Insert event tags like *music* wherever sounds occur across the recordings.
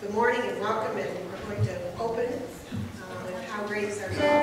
Good morning and welcome, and we're going to open uh, How Great is Our God.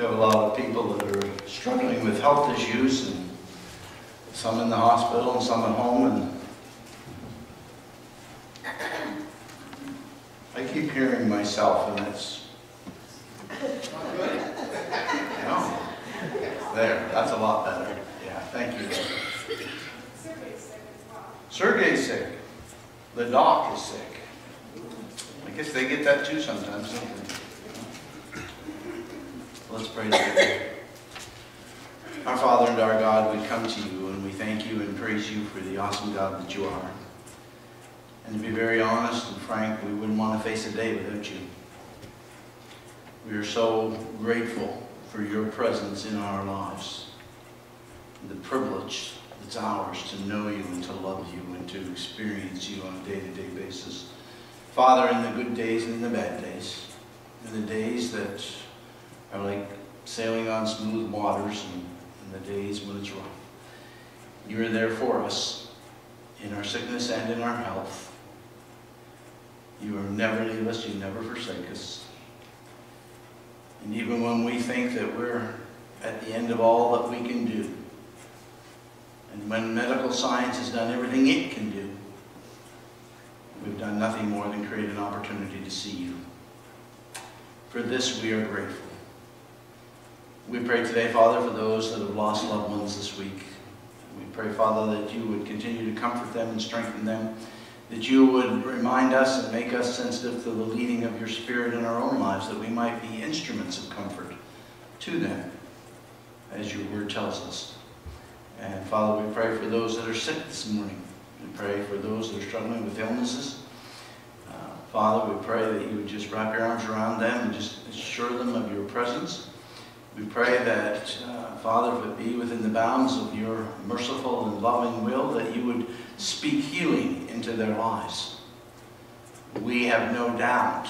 We have a lot of people that are struggling with health issues and some in the hospital and some at home and I keep hearing myself and it's. No. There, that's a lot better. Yeah, thank you. Sergey's sick. The doc is sick. I guess they get that too sometimes? Let's pray together. Our Father and our God, we come to you and we thank you and praise you for the awesome God that you are. And to be very honest and frank, we wouldn't want to face a day without you. We are so grateful for your presence in our lives. The privilege that's ours to know you and to love you and to experience you on a day-to-day basis. Father, in the good days and in the bad days, in the days that are like sailing on smooth waters and in the days when it's rough. You are there for us in our sickness and in our health. You will never leave us, you never forsake us. And even when we think that we're at the end of all that we can do, and when medical science has done everything it can do, we've done nothing more than create an opportunity to see you. For this we are grateful. We pray today, Father, for those that have lost loved ones this week. We pray, Father, that you would continue to comfort them and strengthen them, that you would remind us and make us sensitive to the leading of your Spirit in our own lives, that we might be instruments of comfort to them, as your word tells us. And Father, we pray for those that are sick this morning. We pray for those that are struggling with illnesses. Uh, Father, we pray that you would just wrap your arms around them and just assure them of your presence. We pray that, uh, Father, if it be within the bounds of your merciful and loving will, that you would speak healing into their lives. We have no doubt,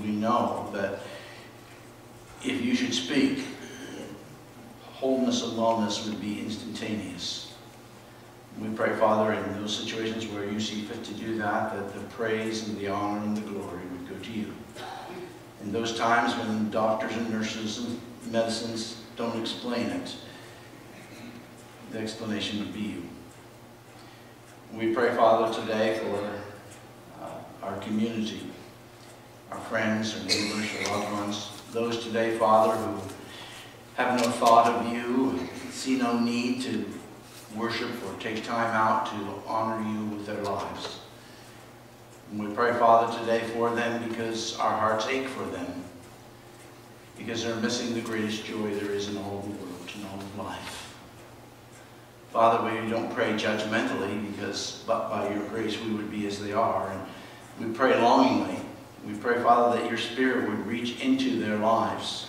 we know that if you should speak, wholeness and wellness would be instantaneous. We pray, Father, in those situations where you see fit to do that, that the praise and the honor and the glory would go to you. In those times when doctors and nurses and medicines don't explain it, the explanation would be you. We pray, Father, today for uh, our community, our friends, our neighbors, our loved ones, those today, Father, who have no thought of you, see no need to worship or take time out to honor you with their lives. And we pray, Father, today for them because our hearts ache for them, because they're missing the greatest joy there is in all of the world, in all of life. Father, we don't pray judgmentally because but by your grace we would be as they are. And we pray longingly. We pray, Father, that your Spirit would reach into their lives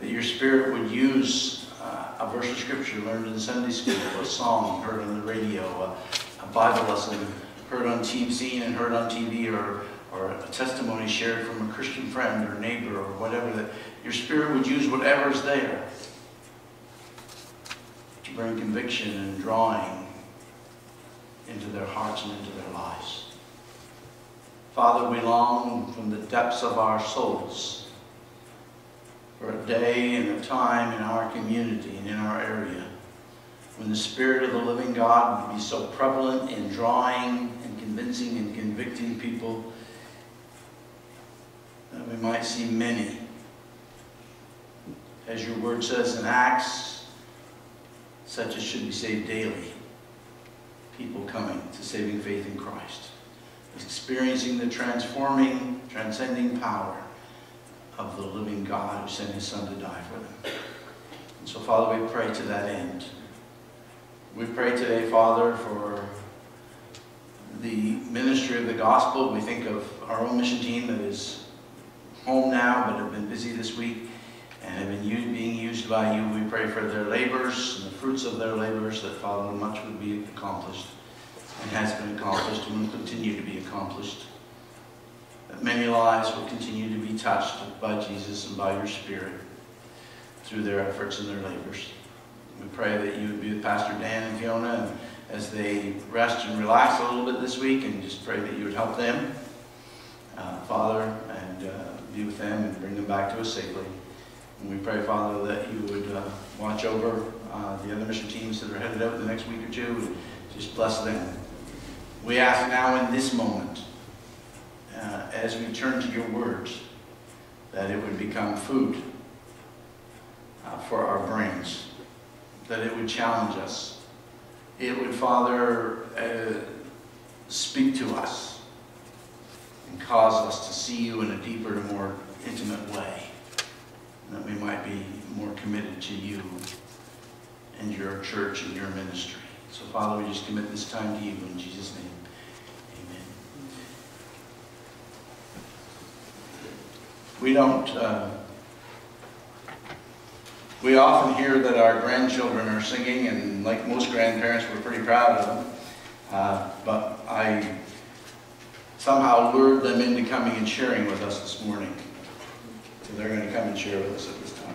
that your Spirit would use uh, a verse of Scripture learned in Sunday school, a song heard on the radio, a, a Bible lesson heard on TV and heard on TV, or, or a testimony shared from a Christian friend or neighbor or whatever, that your Spirit would use whatever is there to bring conviction and drawing into their hearts and into their lives. Father, we long from the depths of our souls for a day and a time in our community and in our area when the Spirit of the living God would be so prevalent in drawing and convincing and convicting people that we might see many, as your word says in Acts, such as should be saved daily. People coming to saving faith in Christ, experiencing the transforming, transcending power of the living God who sent his son to die for them. And so, Father, we pray to that end. We pray today, Father, for the ministry of the gospel. We think of our own mission team that is home now, but have been busy this week and have been used, being used by you. We pray for their labors and the fruits of their labors, that, Father, much would be accomplished and has been accomplished and will continue to be accomplished. that many lives will continue to be touched by Jesus and by your Spirit through their efforts and their labors. We pray that you would be with Pastor Dan and Fiona and as they rest and relax a little bit this week and just pray that you would help them, uh, Father, and uh, with them and bring them back to us safely. And we pray, Father, that you would uh, watch over uh, the other mission teams that are headed out the next week or two and just bless them. We ask now in this moment, uh, as we turn to your words, that it would become food uh, for our brains, that it would challenge us. It would, Father, uh, speak to us and cause us to see you in a deeper and more intimate way, that we might be more committed to you and your church and your ministry. So, Father, we just commit this time to you in Jesus' name. Amen. We don't, uh, we often hear that our grandchildren are singing, and like most grandparents, we're pretty proud of them. Uh, but I somehow lured them into coming and sharing with us this morning. So they're going to come and share with us at this time.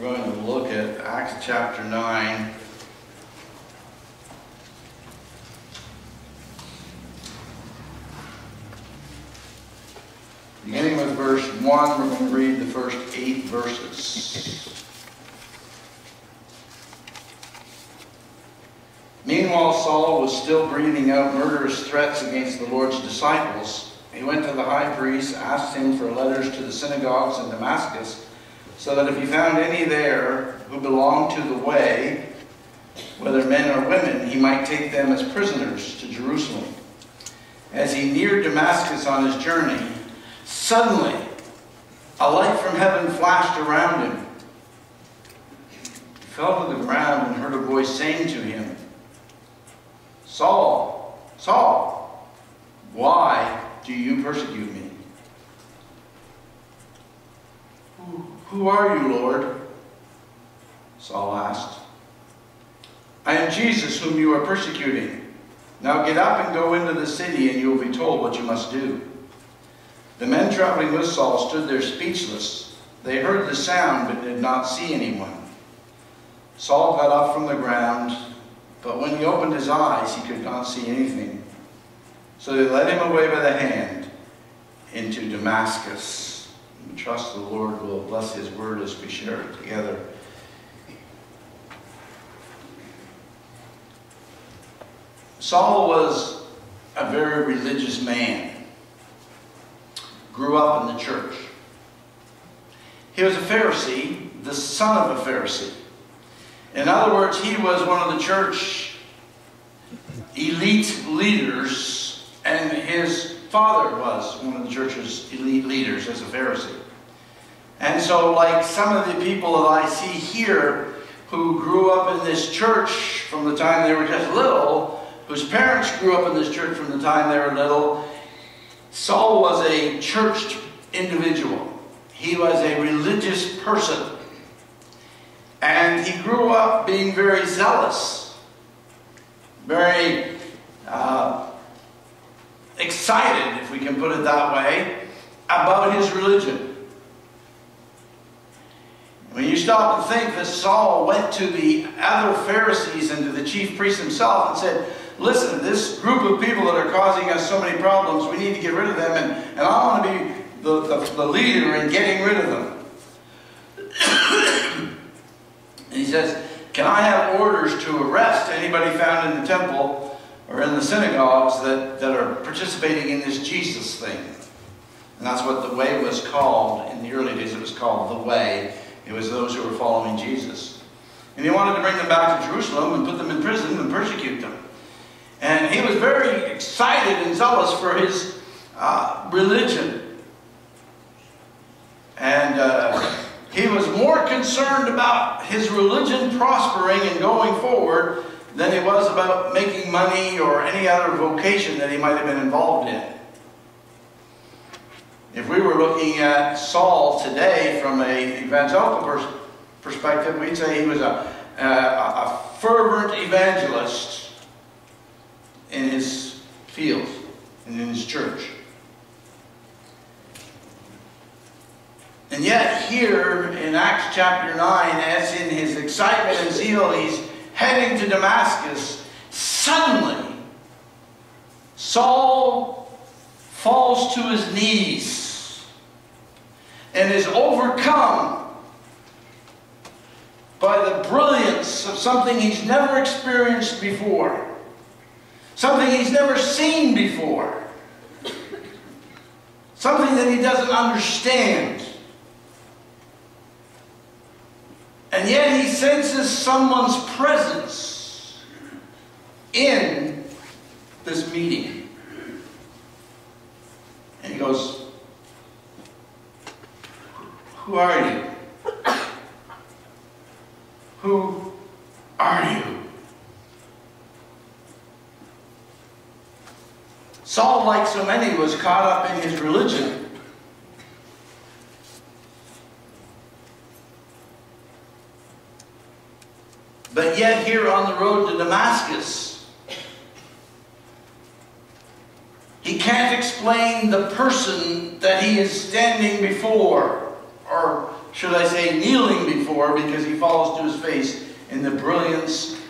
We're going to look at Acts chapter 9. Beginning with verse 1, we're going to read the first eight verses. Meanwhile, Saul was still breathing out murderous threats against the Lord's disciples. He went to the high priest, asked him for letters to the synagogues in Damascus, so that if he found any there who belonged to the way, whether men or women, he might take them as prisoners to Jerusalem. As he neared Damascus on his journey, suddenly a light from heaven flashed around him. He fell to the ground and heard a voice saying to him, Saul, Saul, why do you persecute me? Who, are you, Lord? Saul asked. I am Jesus whom you are persecuting. Now get up and go into the city, and you will be told what you must do. The men traveling with Saul stood there speechless. They heard the sound, but did not see anyone. Saul got up from the ground, but when he opened his eyes, he could not see anything. So they led him away by the hand into Damascus. Trust the Lord will bless his word as we share it together. Saul was a very religious man. Grew up in the church. He was a Pharisee, the son of a Pharisee. In other words, he was one of the church elite leaders, and his father was one of the church's elite leaders as a Pharisee. And so, like some of the people that I see here who grew up in this church from the time they were just little, whose parents grew up in this church from the time they were little, Saul was a churched individual. He was a religious person. And he grew up being very zealous, very uh, excited, if we can put it that way, about his religion. When you stop and think that Saul went to the other Pharisees and to the chief priest himself and said, listen, this group of people that are causing us so many problems, we need to get rid of them, and, and I want to be the, the, the leader in getting rid of them. and *coughs* he says, can I have orders to arrest anybody found in the temple or in the synagogues that, that are participating in this Jesus thing? And that's what the way was called. In the early days, it was called the way. It was those who were following Jesus. And he wanted to bring them back to Jerusalem and put them in prison and persecute them. And he was very excited and zealous for his uh, religion. And uh, he was more concerned about his religion prospering and going forward than he was about making money or any other vocation that he might have been involved in. If we were looking at Saul today from an evangelical pers perspective, we'd say he was a, a, a fervent evangelist in his field and in his church. And yet here in Acts chapter 9, as in his excitement and zeal, he's heading to Damascus. Suddenly, Saul falls to his knees and is overcome by the brilliance of something he's never experienced before, something he's never seen before, something that he doesn't understand. And yet he senses someone's presence in this meeting. And he goes, Who are you? Who are you? Saul, like so many, was caught up in his religion. But yet, here on the road to Damascus, he can't explain the person that he is standing before, or should I say, kneeling before, because he falls to his face in the brilliance.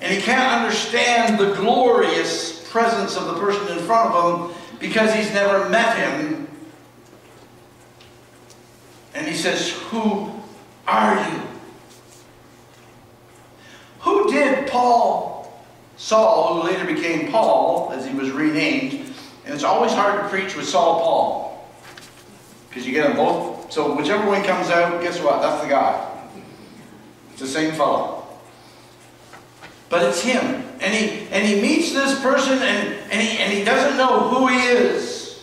And he can't understand the glorious presence of the person in front of him because he's never met him. And he says, Who are you? Who did Paul, Saul, who later became Paul, as he was renamed, and it's always hard to preach with Saul Paul, because you get them both. So whichever one comes out, guess what? That's the guy. It's the same fellow. But it's him. And he, and he meets this person and, and, he, and he doesn't know who he is.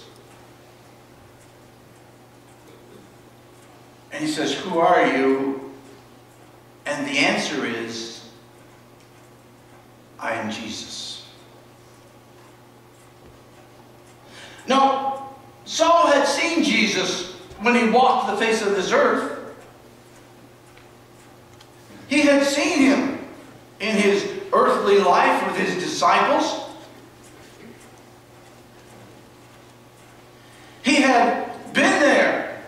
And he says, Who are you? And the answer is, I am Jesus. Now, Saul had seen Jesus when he walked the face of this earth. He had seen him in his earthly life with his disciples. He had been there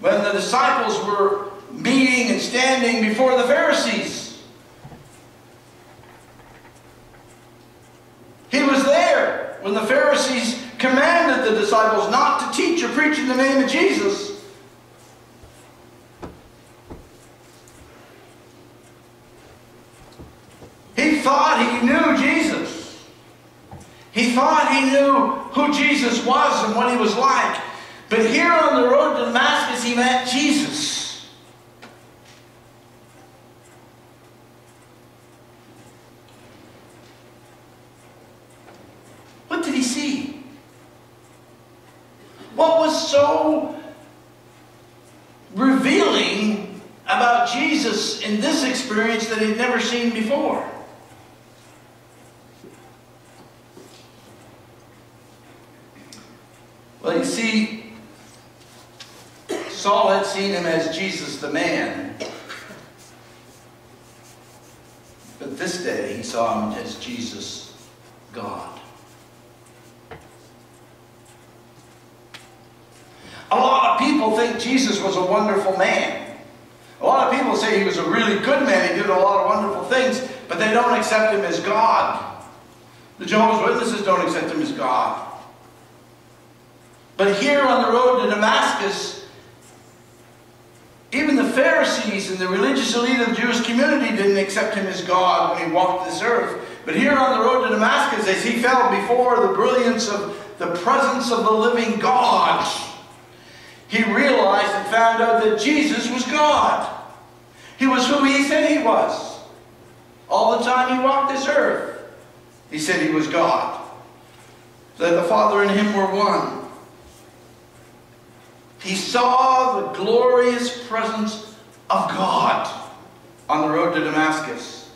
when the disciples were meeting and standing before the Pharisees. He was there when the Pharisees commanded the disciples not to teach or preach in the name of Jesus. He thought he knew Jesus. He thought he knew who Jesus was and what he was like. But here on the road to Damascus, he met Jesus. What did he see? What was so revealing about Jesus in this experience that he'd never seen before? Well, you see, Saul had seen him as Jesus the man. But this day he saw him as Jesus God. A lot of people think Jesus was a wonderful man. A lot of people say he was a really good man. He did a lot of wonderful things, but they don't accept him as God. The Jehovah's Witnesses don't accept him as God. But here on the road to Damascus, even the Pharisees and the religious elite of the Jewish community didn't accept him as God when he walked this earth. But here on the road to Damascus, as he fell before the brilliance of the presence of the living God, he realized and found out that Jesus was God. He was who he said he was. All the time he walked this earth, he said he was God. That the Father and him were one. He saw the glorious presence of God on the road to Damascus.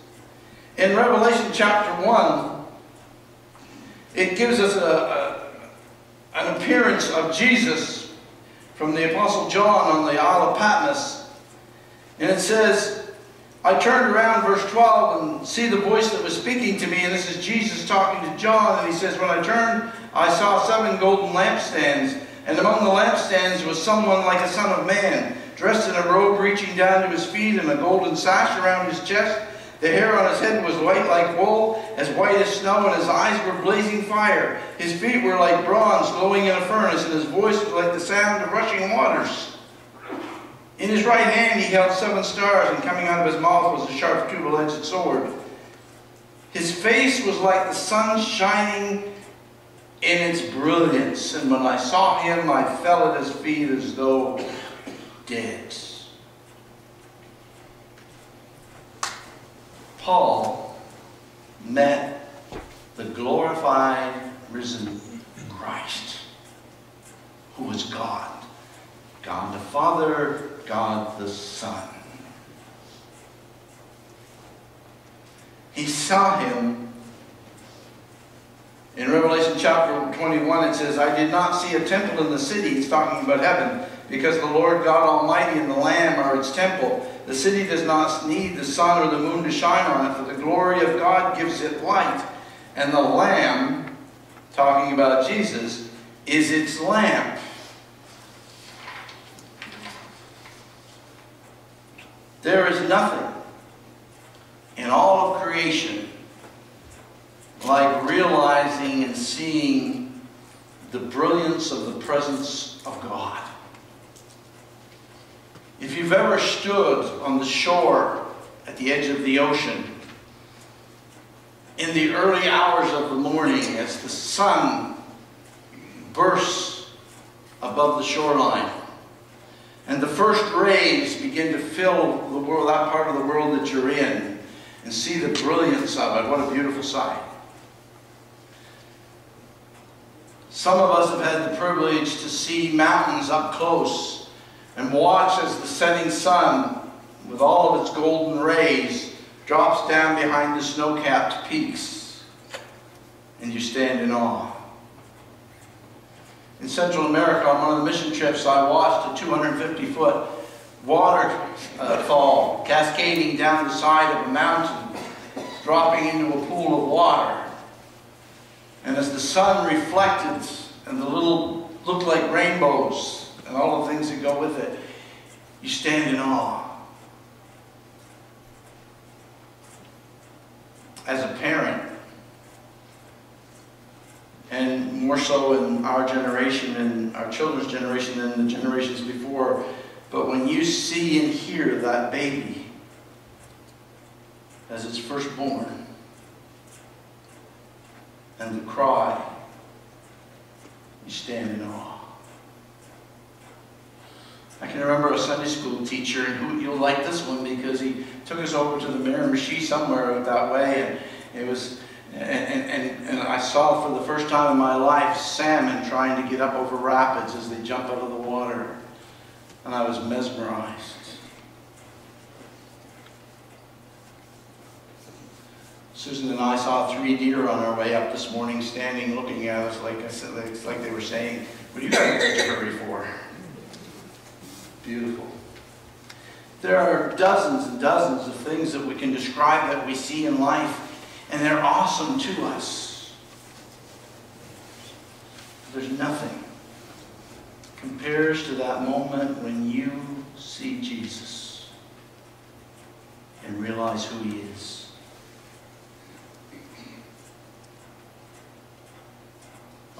In Revelation chapter 1, it gives us a, a, an appearance of Jesus from the Apostle John on the Isle of Patmos. And it says, I turned around, verse 12, and see the voice that was speaking to me, and this is Jesus talking to John, and he says, When I turned, I saw seven golden lampstands, and among the lampstands was someone like a son of man, dressed in a robe reaching down to his feet, and a golden sash around his chest. The hair on his head was white like wool, as white as snow, and his eyes were blazing fire. His feet were like bronze glowing in a furnace, and his voice was like the sound of rushing waters. In his right hand he held seven stars, and coming out of his mouth was a sharp two-edged sword. His face was like the sun shining in its brilliance, and when I saw him, I fell at his feet as though dead. Paul met the glorified, risen Christ, who was God. God the Father, God the Son. He saw him in Revelation chapter 21. It says, I did not see a temple in the city. It's talking about heaven. Because the Lord God Almighty and the Lamb are its temple. The city does not need the sun or the moon to shine on it, for the glory of God gives it light. And the Lamb, talking about Jesus, is its lamp. There is nothing in all of creation like realizing and seeing the brilliance of the presence of God. If you've ever stood on the shore at the edge of the ocean in the early hours of the morning as the sun bursts above the shoreline and the first rays begin to fill the world, that part of the world that you're in, and see the brilliance of it. What a beautiful sight. Some of us have had the privilege to see mountains up close and watch as the setting sun, with all of its golden rays, drops down behind the snow-capped peaks, and you stand in awe. Central America, on one of the mission trips, I watched a 250-foot waterfall uh, cascading down the side of a mountain, dropping into a pool of water. And as the sun reflected, and the little looked like rainbows, and all the things that go with it, you stand in awe. As a parent, and more so in our generation and our children's generation than the generations before. But when you see and hear that baby as it's first born, and the cry, you stand in awe. I can remember a Sunday school teacher, and who you'll like this one because he took us over to the Miramichi somewhere that way, and it was and, and, and I saw for the first time in my life salmon trying to get up over rapids as they jump out of the water. And I was mesmerized. Susan and I saw three deer on our way up this morning standing looking at us like I said, like they were saying, what are you guys in hurry for? Beautiful. There are dozens and dozens of things that we can describe that we see in life and they're awesome to us. There's nothing compares to that moment when you see Jesus and realize who he is.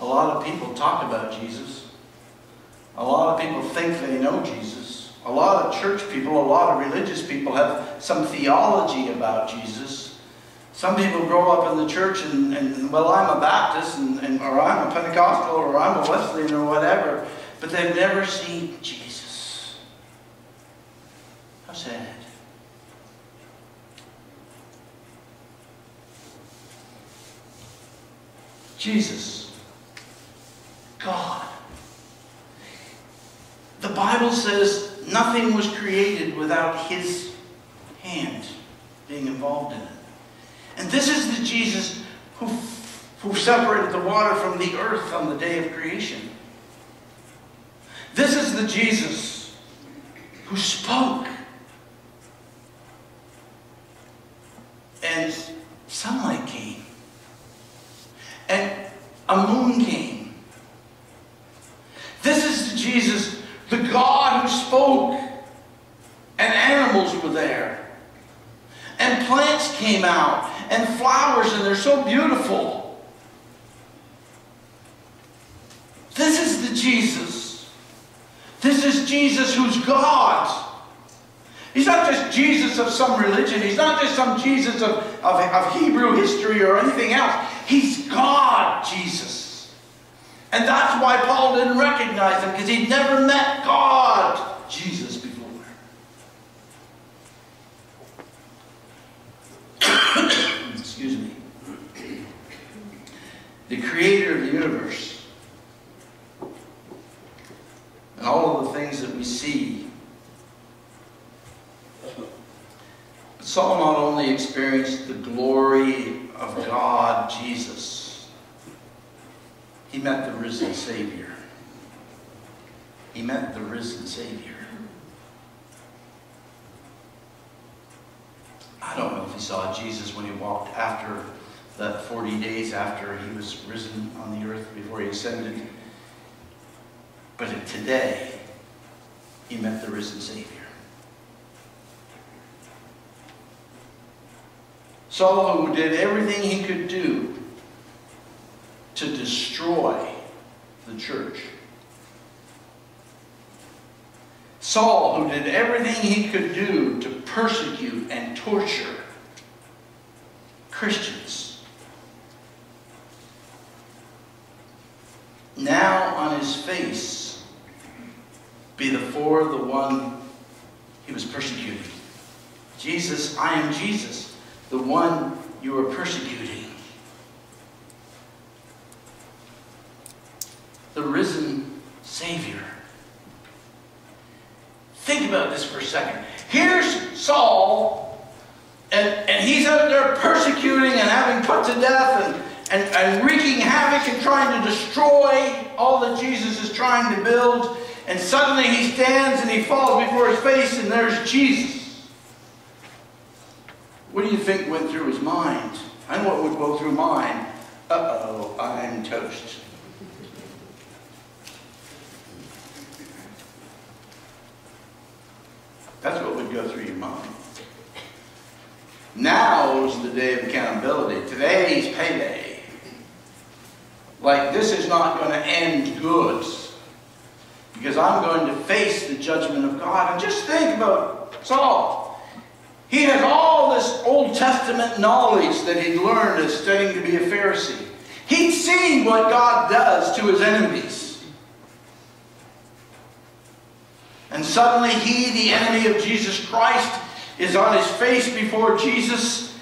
A lot of people talk about Jesus. A lot of people think they know Jesus. A lot of church people, a lot of religious people have some theology about Jesus. Some people grow up in the church and, and well, I'm a Baptist, and, and, or I'm a Pentecostal, or I'm a Wesleyan, or whatever, but they've never seen Jesus. How sad. Jesus, God. The Bible says nothing was created without His hand being involved in it. And this is the Jesus who, who separated the water from the earth on the day of creation. This is the Jesus who spoke. And sunlight came. And a moon came. This is the Jesus, the God who spoke. And animals were there. And plants came out and flowers, and they're so beautiful. This is the Jesus. This is Jesus who's God. He's not just Jesus of some religion. He's not just some Jesus of, of, of Hebrew history or anything else. He's God, Jesus. And that's why Paul didn't recognize him, because he'd never met God, Jesus, before. Excuse me. The creator of the universe. And all of the things that we see Saul not only experienced the glory of God, Jesus, he met the risen Savior. He met the risen Savior. I don't know if he saw Jesus when he walked after that 40 days after he was risen on the earth before he ascended. But today, he met the risen Savior. Saul, who did everything he could do to destroy the church. Saul, who did everything he could do to persecute and torture Christians. Now on his face be before the one he was persecuting. Jesus, I am Jesus the one you are persecuting. Risen Savior. Think about this for a second. Here's Saul, and, and he's out there persecuting and having put to death and, and, and wreaking havoc and trying to destroy all that Jesus is trying to build. And suddenly he stands and he falls before his face, and there's Jesus. What do you think went through his mind? I know what would go through mine. Uh-oh, I'm toast. That's what would go through your mind. Now is the day of accountability. Today's payday. Like, this is not going to end good. Because I'm going to face the judgment of God. And just think about Saul. He has all this Old Testament knowledge that he'd learned as studying to be a Pharisee. He'd seen what God does to his enemies. And suddenly he, the enemy of Jesus Christ, is on his face before Jesus.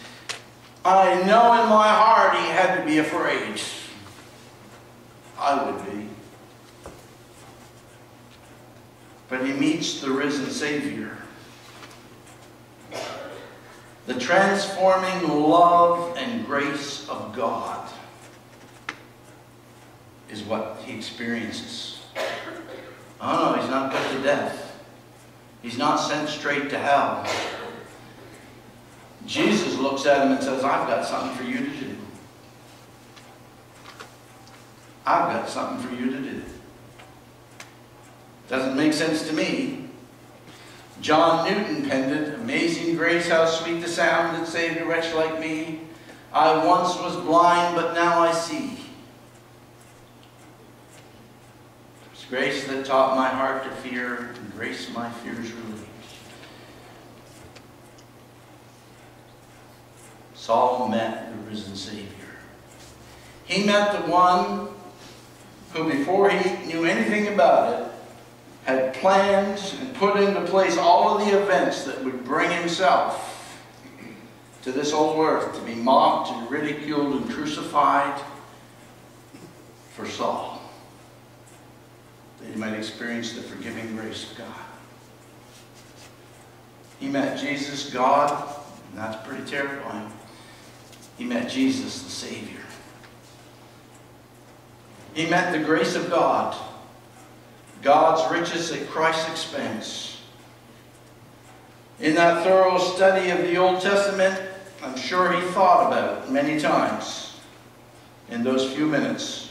I know in my heart he had to be afraid. I would be. But he meets the risen Savior. The transforming love and grace of God is what he experiences. Oh no, he's not put to death. He's not sent straight to hell. Jesus looks at him and says, I've got something for you to do. I've got something for you to do. Doesn't make sense to me, John Newton penned it, Amazing grace, how sweet the sound that saved a wretch like me. I once was blind, but now I see. It's grace that taught my heart to fear, and grace my fears relieved. Saul met the risen Savior. He met the one who, before he knew anything about it, had planned and put into place all of the events that would bring himself to this old earth to be mocked and ridiculed and crucified for Saul, that he might experience the forgiving grace of God. He met Jesus, God, and that's pretty terrifying. He met Jesus, the Savior. He met the grace of God God's riches at Christ's expense. In that thorough study of the Old Testament, I'm sure he thought about it many times in those few minutes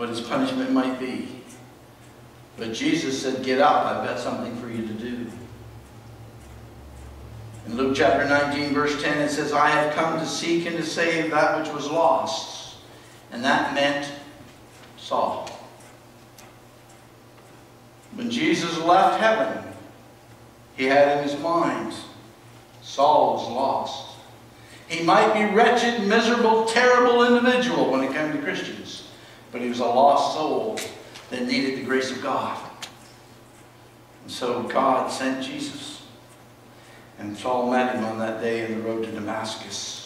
what his punishment might be. But Jesus said, Get up, I've got something for you to do. In Luke chapter 19, verse 10, it says, I have come to seek and to save that which was lost. And that meant Saul. When Jesus left heaven, he had in his mind. Saul was lost. He might be wretched, miserable, terrible individual when it came to Christians, but he was a lost soul that needed the grace of God. And so God sent Jesus. And Saul met him on that day in the road to Damascus.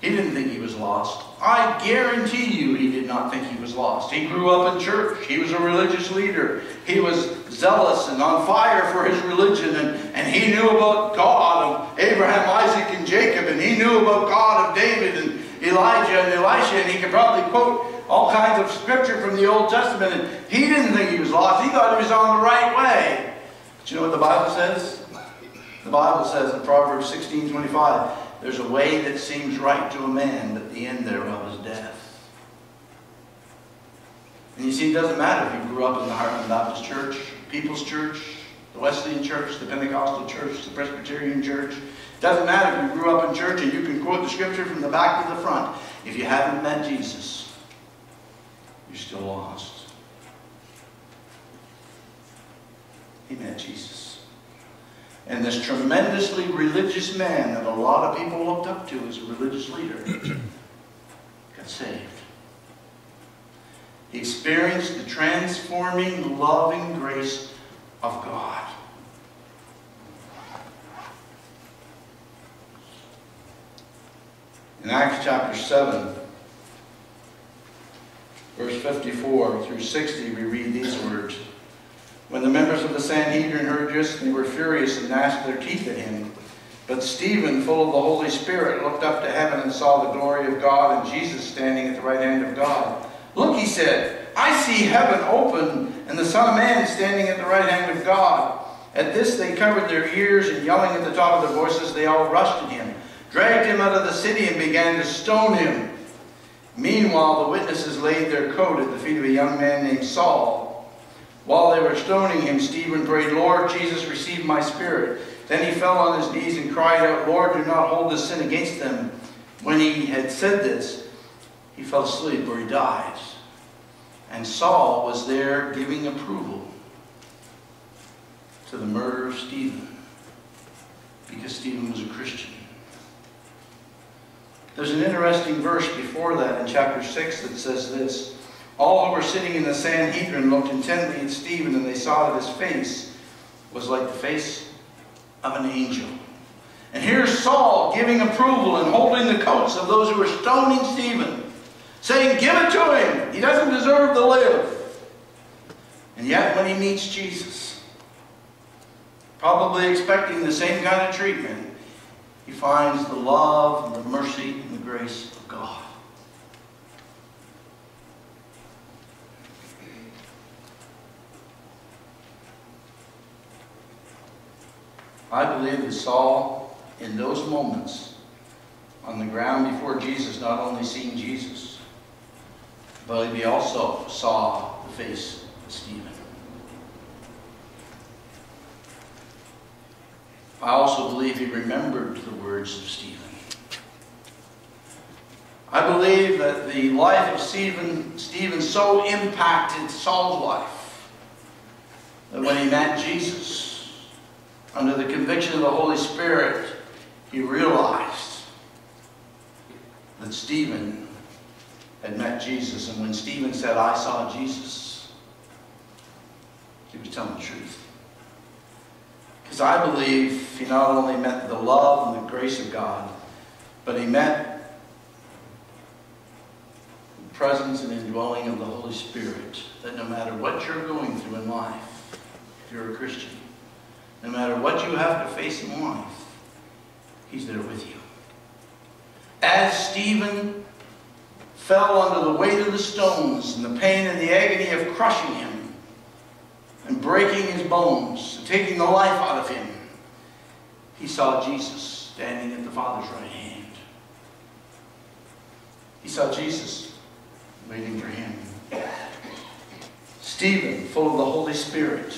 He didn't think he was lost. I guarantee you he did not think he was lost. He grew up in church. He was a religious leader. He was zealous and on fire for his religion. And, and he knew about God of Abraham, Isaac, and Jacob. And he knew about God of David and Elijah and Elisha. And he could probably quote all kinds of scripture from the Old Testament. And he didn't think he was lost. He thought he was on the right way. Do you know what the Bible says? The Bible says in Proverbs 16, 25, there's a way that seems right to a man, but the end thereof is death. And you see, it doesn't matter if you grew up in the Hartland Baptist Church, People's Church, the Wesleyan Church, the Pentecostal Church, the Presbyterian Church. Doesn't matter if you grew up in church and you can quote the scripture from the back to the front. If you haven't met Jesus, you're still lost. He met Jesus. And this tremendously religious man that a lot of people looked up to as a religious leader *clears throat* got saved. He experienced the transforming, loving grace of God. In Acts chapter 7, verse 54 through 60, we read these words. When the members of the Sanhedrin heard this, they were furious and gnashed their teeth at him. But Stephen, full of the Holy Spirit, looked up to heaven and saw the glory of God and Jesus standing at the right hand of God. Look, he said, I see heaven open and the Son of Man standing at the right hand of God. At this they covered their ears and yelling at the top of their voices, they all rushed at him, dragged him out of the city and began to stone him. Meanwhile, the witnesses laid their coat at the feet of a young man named Saul. While they were stoning him, Stephen prayed, Lord Jesus, receive my spirit. Then he fell on his knees and cried out, Lord, do not hold this sin against them. When he had said this, he fell asleep or he died. And Saul was there giving approval to the murder of Stephen because Stephen was a Christian. There's an interesting verse before that in chapter 6 that says this. All who were sitting in the Sanhedrin looked intently at Stephen, and they saw that his face was like the face of an angel. And here's Saul giving approval and holding the coats of those who were stoning Stephen, saying, Give it to him. He doesn't deserve to live. And yet, when he meets Jesus, probably expecting the same kind of treatment, he finds the love and the mercy and the grace of God. I believe that Saul, in those moments, on the ground before Jesus, not only seen Jesus, but he also saw the face of Stephen. I also believe he remembered the words of Stephen. I believe that the life of Stephen, Stephen so impacted Saul's life that when he met Jesus, under the conviction of the Holy Spirit, he realized that Stephen had met Jesus. And when Stephen said, I saw Jesus, he was telling the truth. Because I believe he not only meant the love and the grace of God, but he meant the presence and indwelling of the Holy Spirit. That no matter what you're going through in life, if you're a Christian, no matter what you have to face in life, He's there with you. As Stephen fell under the weight of the stones and the pain and the agony of crushing him and breaking his bones and taking the life out of him, he saw Jesus standing at the Father's right hand. He saw Jesus waiting for him. Stephen, full of the Holy Spirit,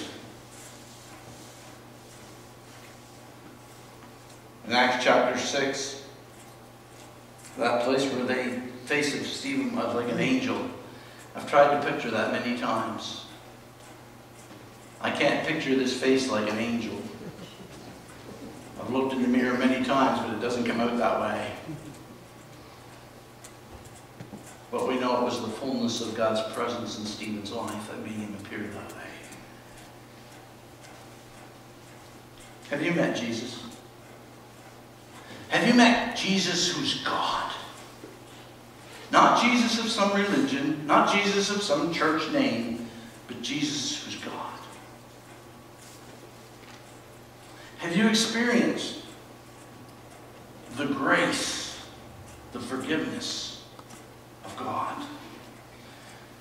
in Acts chapter 6, that place where the face of Stephen was like an angel. I've tried to picture that many times. I can't picture this face like an angel. I've looked in the mirror many times, but it doesn't come out that way. But we know it was the fullness of God's presence in Stephen's life that made him appear that way. Have you met Jesus? Have you met Jesus who's God? Not Jesus of some religion, not Jesus of some church name, but Jesus who's God. Have you experienced the grace, the forgiveness of God?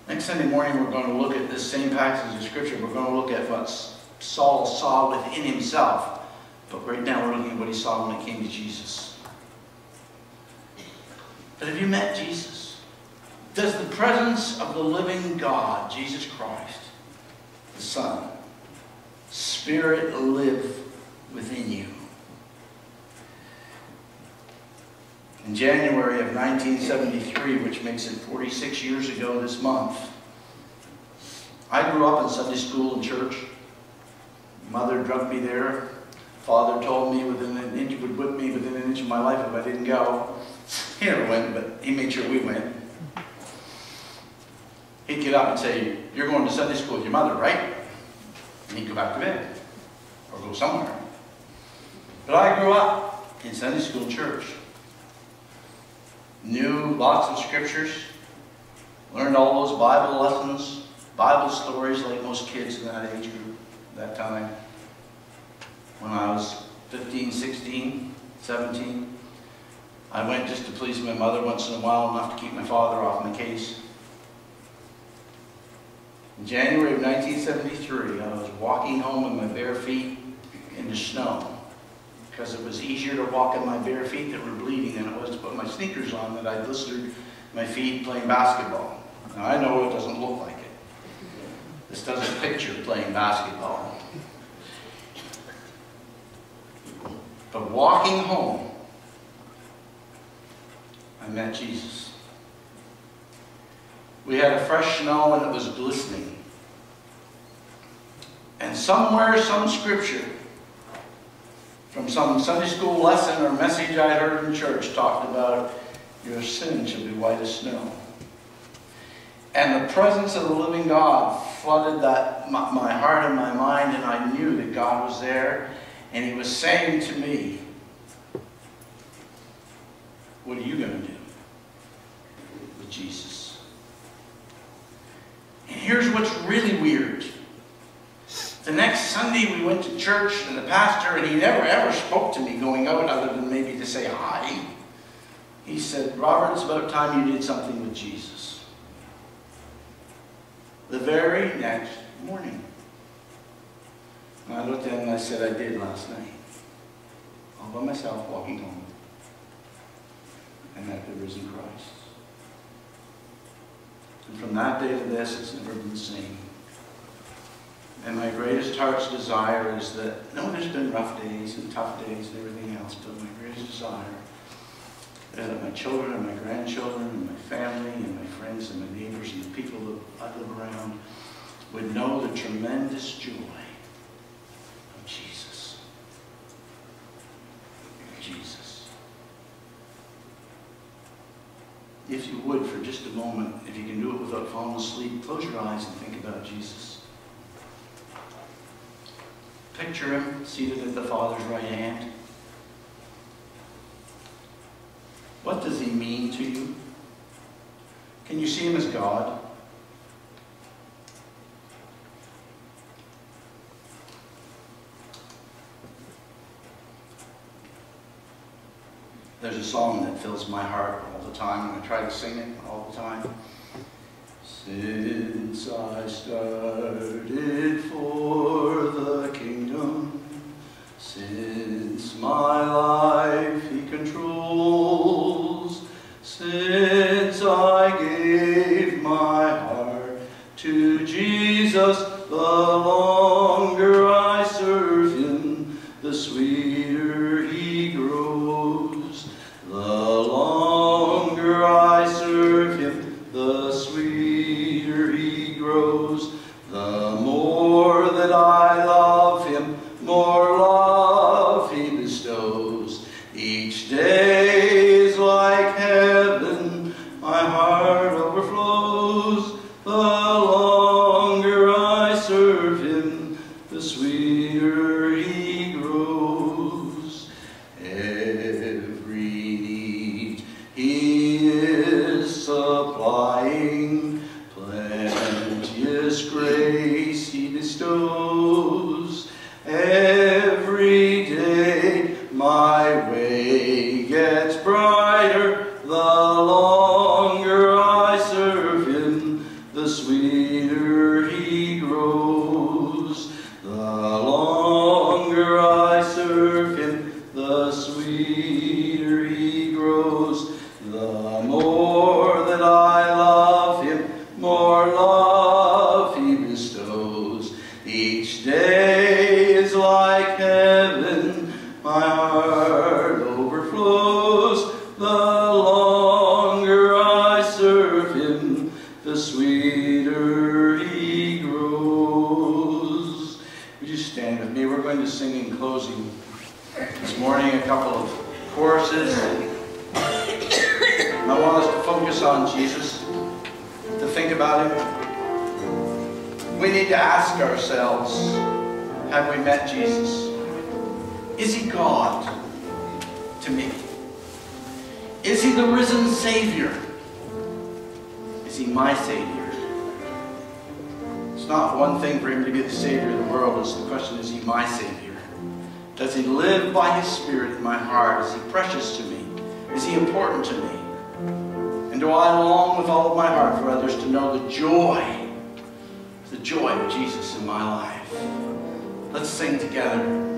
Next Sunday morning, we're going to look at this same passage of Scripture. We're going to look at what Saul saw within himself. But right now, we're looking at what he saw when it came to Jesus. But have you met Jesus? Does the presence of the living God, Jesus Christ, the Son, Spirit live within you? In January of 1973, which makes it 46 years ago this month, I grew up in Sunday school and church. Mother drugged me there. Father told me within an inch, would whip me within an inch of my life if I didn't go. He never went, but he made sure we went. He'd get up and say, you're going to Sunday school with your mother, right? And he'd go back to bed or go somewhere. But I grew up in Sunday school church. Knew lots of scriptures. Learned all those Bible lessons, Bible stories like most kids in that age group, that time. When I was 15, 16, 17, I went just to please my mother once in a while, enough to keep my father off my case. In January of 1973, I was walking home with my bare feet in the snow because it was easier to walk in my bare feet that were bleeding than it was to put my sneakers on that I blistered my feet playing basketball. Now I know it doesn't look like it. This doesn't picture playing basketball. But walking home, I met Jesus. We had a fresh snow and it was glistening. And somewhere, some scripture from some Sunday school lesson or message I heard in church talked about your sin should be white as snow. And the presence of the living God flooded that my, my heart and my mind, and I knew that God was there, and He was saying to me, "What are you going to do with Jesus?" And here's what's really weird. Sunday we went to church and the pastor, and he never ever spoke to me going out other than maybe to say hi. He said, Robert, it's about time you did something with Jesus. The very next morning. And I looked at him and I said, I did last night. All by myself walking home. And met the risen Christ. And from that day to this, it's never been the same. And my greatest heart's desire is that, no, there's been rough days and tough days and everything else, but my greatest desire is that my children and my grandchildren and my family and my friends and my neighbors and the people that I live around would know the tremendous joy of Jesus. Jesus. If you would, for just a moment, if you can do it without falling asleep, close your eyes and think about Jesus. Picture him seated at the Father's right hand. What does he mean to you? Can you see him as God? There's a song that fills my heart all the time, and I try to sing it all the time. Since I started for to sing in closing this morning a couple of choruses. I want us to focus on Jesus, to think about him. We need to ask ourselves, have we met Jesus? Is he God to me? Is he the risen Savior? Is he my Savior? It's not one thing for him to be the Savior of the world. It's the question, is he my Savior? Does he live by his Spirit in my heart? Is he precious to me? Is he important to me? And do I long with all of my heart for others to know the joy, the joy of Jesus in my life? Let's sing together.